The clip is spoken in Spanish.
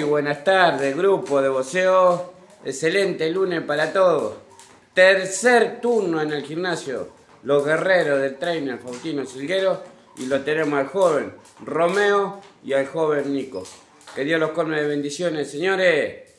Buenas tardes, grupo de voceo. Excelente lunes para todos. Tercer turno en el gimnasio. Los guerreros del trainer Faustino Silguero. Y lo tenemos al joven Romeo y al joven Nico. Que Dios los colme de bendiciones, señores.